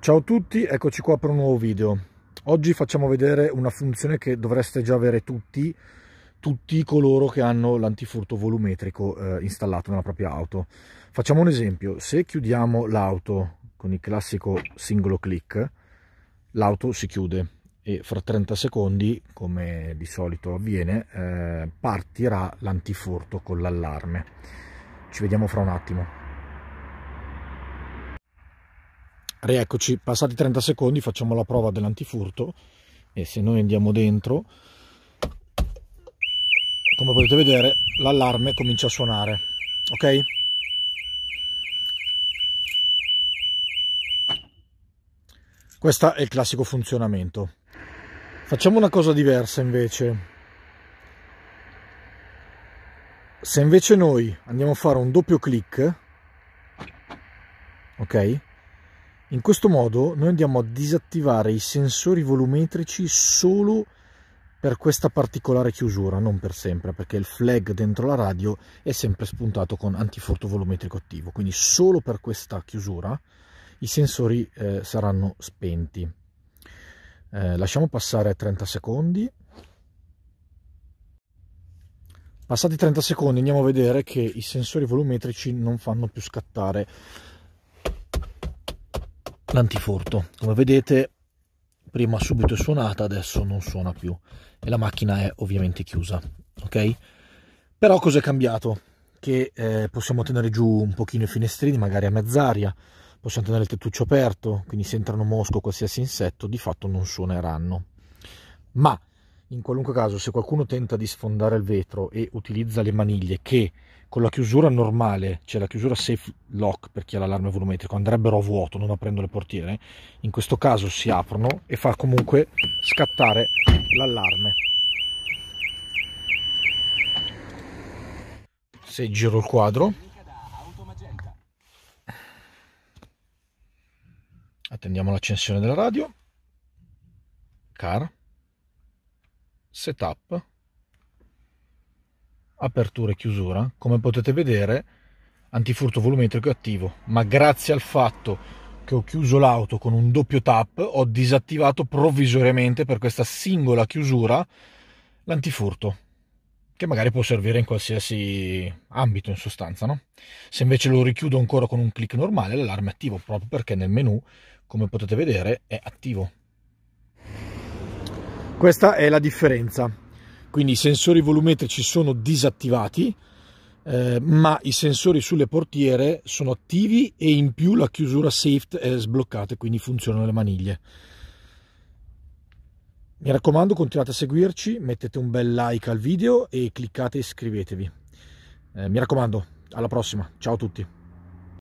Ciao a tutti, eccoci qua per un nuovo video. Oggi facciamo vedere una funzione che dovreste già avere tutti, tutti coloro che hanno l'antifurto volumetrico eh, installato nella propria auto. Facciamo un esempio, se chiudiamo l'auto con il classico singolo click, l'auto si chiude e fra 30 secondi, come di solito avviene, eh, partirà l'antifurto con l'allarme. Ci vediamo fra un attimo. Rieccoci, passati 30 secondi facciamo la prova dell'antifurto e se noi andiamo dentro, come potete vedere, l'allarme comincia a suonare, ok? Questo è il classico funzionamento. Facciamo una cosa diversa invece. Se invece noi andiamo a fare un doppio clic, ok? In questo modo noi andiamo a disattivare i sensori volumetrici solo per questa particolare chiusura, non per sempre, perché il flag dentro la radio è sempre spuntato con antifurto volumetrico attivo, quindi solo per questa chiusura i sensori eh, saranno spenti. Eh, lasciamo passare 30 secondi. Passati 30 secondi andiamo a vedere che i sensori volumetrici non fanno più scattare l'antifurto come vedete prima subito è suonata adesso non suona più. E la macchina è ovviamente chiusa ok? Però cosa è cambiato? Che eh, possiamo tenere giù un pochino i finestrini magari a mezz'aria. Possiamo tenere il tettuccio aperto quindi se entrano mosco o qualsiasi insetto di fatto non suoneranno. Ma in qualunque caso se qualcuno tenta di sfondare il vetro e utilizza le maniglie che con la chiusura normale, cioè la chiusura safe lock per chi ha l'allarme volumetrico, andrebbero a vuoto, non aprendo le portiere, in questo caso si aprono e fa comunque scattare l'allarme. Se giro il quadro, attendiamo l'accensione della radio, car, setup, apertura e chiusura come potete vedere antifurto volumetrico è attivo ma grazie al fatto che ho chiuso l'auto con un doppio tap ho disattivato provvisoriamente per questa singola chiusura l'antifurto che magari può servire in qualsiasi ambito in sostanza no? se invece lo richiudo ancora con un clic normale l'allarme è attivo proprio perché nel menu come potete vedere è attivo questa è la differenza. Quindi i sensori volumetrici sono disattivati eh, ma i sensori sulle portiere sono attivi e in più la chiusura safe è sbloccata quindi funzionano le maniglie. Mi raccomando continuate a seguirci mettete un bel like al video e cliccate iscrivetevi. Eh, mi raccomando alla prossima. Ciao a tutti